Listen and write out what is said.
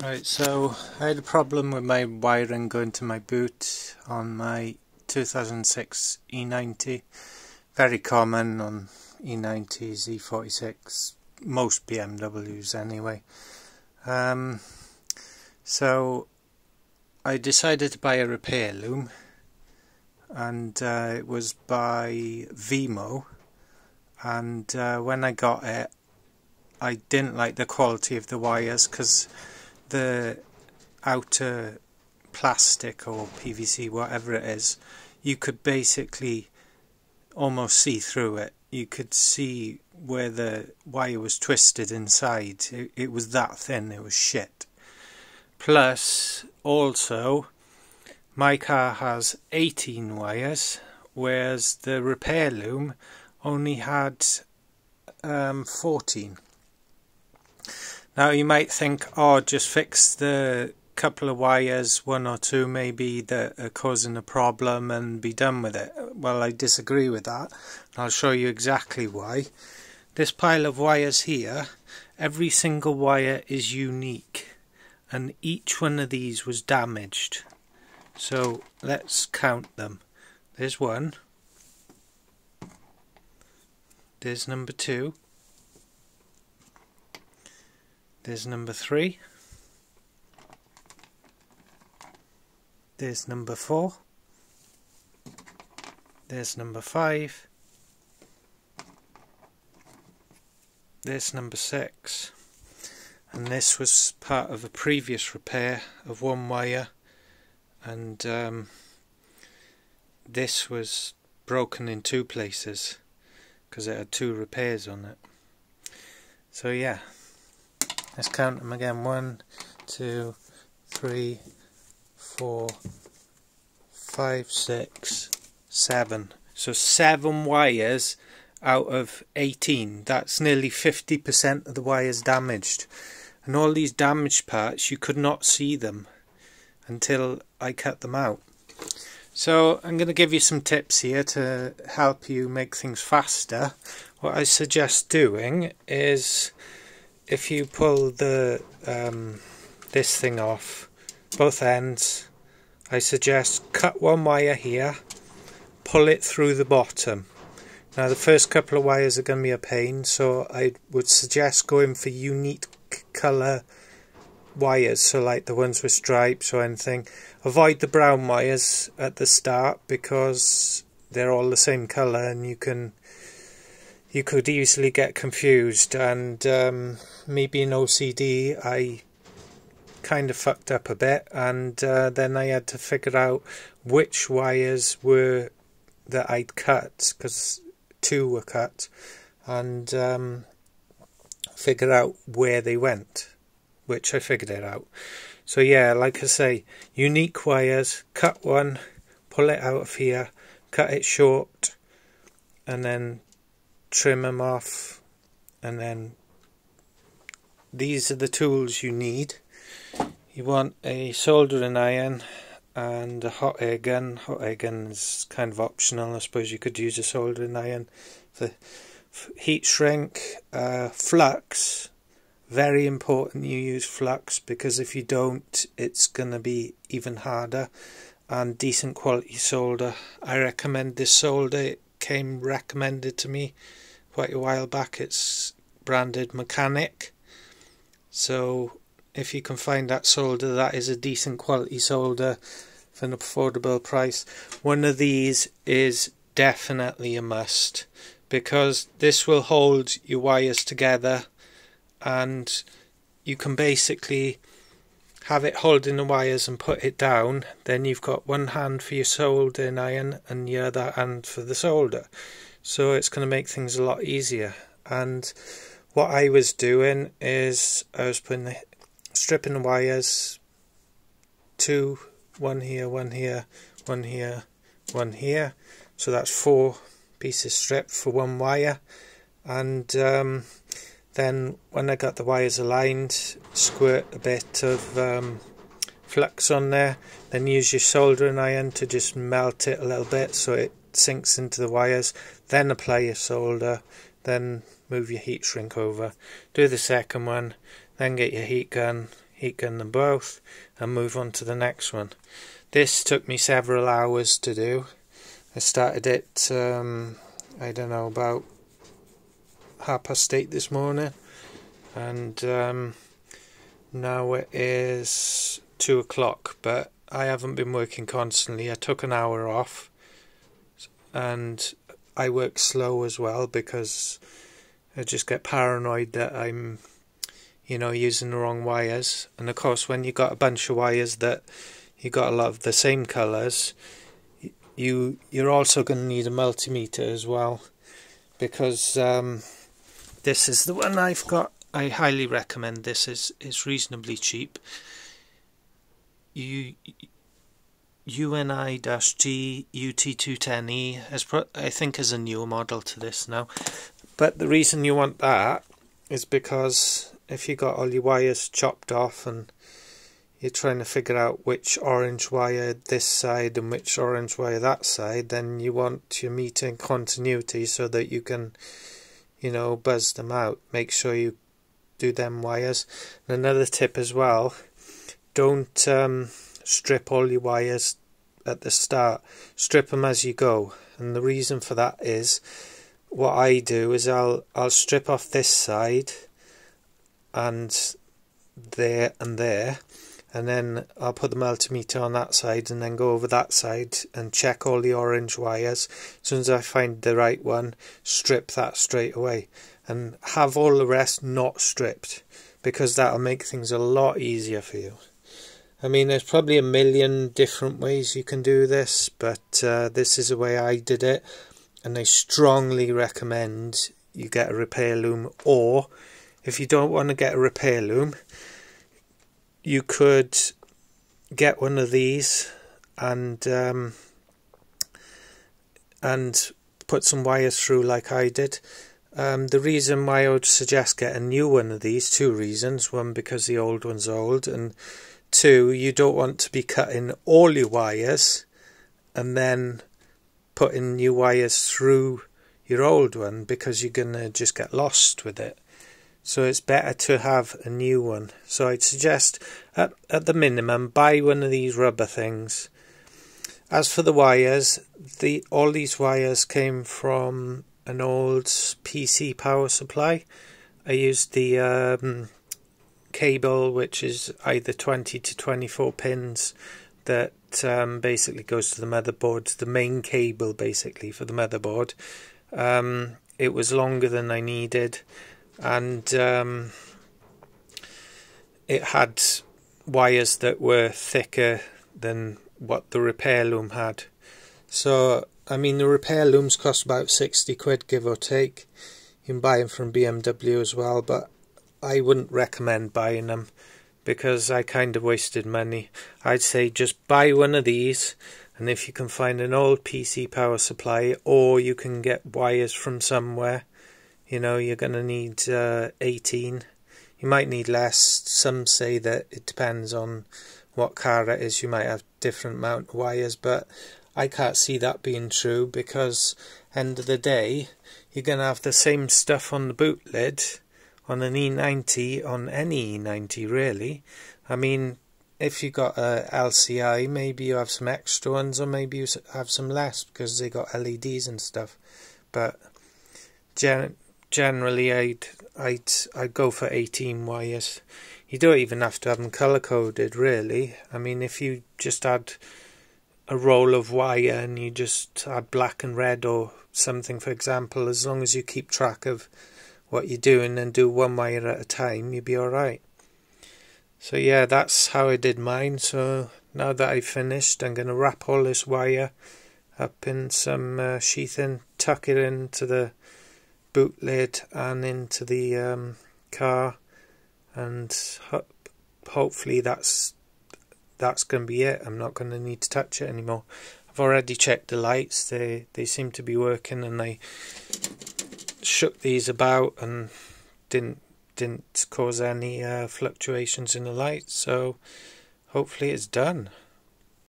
Right, so I had a problem with my wiring going to my boot on my 2006 E90. Very common on E90s, E46, most BMWs anyway. Um, so I decided to buy a repair loom and uh, it was by Vemo and uh, when I got it I didn't like the quality of the wires because the outer plastic or PVC, whatever it is, you could basically almost see through it. You could see where the wire was twisted inside. It, it was that thin, it was shit. Plus, also, my car has 18 wires, whereas the repair loom only had um, 14. Now you might think, oh, just fix the couple of wires, one or two maybe, that are causing a problem and be done with it. Well, I disagree with that. I'll show you exactly why. This pile of wires here, every single wire is unique and each one of these was damaged. So let's count them. There's one. There's number two. There's number three. There's number four. There's number five. There's number six. And this was part of a previous repair of one wire. And um, this was broken in two places because it had two repairs on it. So yeah, Let's count them again. One, two, three, four, five, six, seven. So seven wires out of 18. That's nearly 50% of the wires damaged. And all these damaged parts, you could not see them until I cut them out. So I'm going to give you some tips here to help you make things faster. What I suggest doing is if you pull the um, this thing off both ends I suggest cut one wire here pull it through the bottom. Now the first couple of wires are going to be a pain so I would suggest going for unique colour wires so like the ones with stripes or anything. Avoid the brown wires at the start because they're all the same colour and you can you could easily get confused and um, me being OCD I kind of fucked up a bit and uh, then I had to figure out which wires were that I'd cut because two were cut and um, figure out where they went which I figured it out. So yeah like I say unique wires cut one pull it out of here cut it short and then trim them off and then these are the tools you need. You want a soldering iron and a hot air gun. Hot air gun is kind of optional. I suppose you could use a soldering iron the heat shrink. Uh, flux very important you use flux because if you don't it's going to be even harder. And decent quality solder. I recommend this solder came recommended to me quite a while back. It's branded Mechanic. So if you can find that solder, that is a decent quality solder for an affordable price. One of these is definitely a must because this will hold your wires together and you can basically have it holding the wires and put it down then you've got one hand for your soldering iron and the other hand for the solder. So it's going to make things a lot easier. And what I was doing is I was putting the, stripping the wires two one here one here one here one here. So that's four pieces stripped for one wire. And um, then when I got the wires aligned, squirt a bit of um, flux on there. Then use your soldering iron to just melt it a little bit so it sinks into the wires. Then apply your solder. Then move your heat shrink over. Do the second one. Then get your heat gun. heat gun them both and move on to the next one. This took me several hours to do. I started it, um, I don't know, about half past eight this morning. And um, now it is two o'clock but I haven't been working constantly. I took an hour off. And I work slow as well because I just get paranoid that I'm you know using the wrong wires. And of course when you got a bunch of wires that you got a lot of the same colors you you're also going to need a multimeter as well. Because um, this is the one I've got. I highly recommend this. Is is reasonably cheap. You UNI-T UT210E as I think is a newer model to this now. But the reason you want that is because if you got all your wires chopped off and you're trying to figure out which orange wire this side and which orange wire that side then you want your meter in continuity so that you can you know buzz them out make sure you do them wires. And another tip as well don't um, strip all your wires at the start. Strip them as you go. And the reason for that is what I do is I'll I'll strip off this side and there and there and then I'll put the multimeter on that side and then go over that side and check all the orange wires. As soon as I find the right one strip that straight away. And have all the rest not stripped because that'll make things a lot easier for you. I mean there's probably a million different ways you can do this but uh, this is the way I did it. And I strongly recommend you get a repair loom or if you don't want to get a repair loom you could get one of these and um, and put some wires through like I did. Um, the reason why I would suggest get a new one of these, two reasons. One, because the old one's old, and two, you don't want to be cutting all your wires and then putting new wires through your old one because you're going to just get lost with it so it's better to have a new one. So I'd suggest at, at the minimum buy one of these rubber things. As for the wires, the all these wires came from an old PC power supply. I used the um, cable which is either 20 to 24 pins that um, basically goes to the motherboard, the main cable basically for the motherboard. Um, it was longer than I needed and um, it had wires that were thicker than what the repair loom had. So, I mean, the repair looms cost about 60 quid, give or take. You can buy them from BMW as well, but I wouldn't recommend buying them because I kind of wasted money. I'd say just buy one of these, and if you can find an old PC power supply, or you can get wires from somewhere, you know you're going to need uh, 18 you might need less. Some say that it depends on what car it is. You might have different amount of wires but I can't see that being true because end of the day you're going to have the same stuff on the boot lid on an E90 on any E90 really. I mean if you've got a LCI maybe you have some extra ones or maybe you have some less because they got LEDs and stuff. But gen generally I'd I'd I'd go for 18 wires. You don't even have to have them color coded really. I mean if you just add a roll of wire and you just add black and red or something for example as long as you keep track of what you're doing and do one wire at a time you'll be alright. So yeah that's how I did mine so now that I've finished I'm going to wrap all this wire up in some uh, sheathing, tuck it into the boot lid and into the um, car. And ho hopefully that's that's going to be it. I'm not going to need to touch it anymore. I've already checked the lights. They they seem to be working and they shook these about and didn't didn't cause any uh, fluctuations in the lights. So hopefully it's done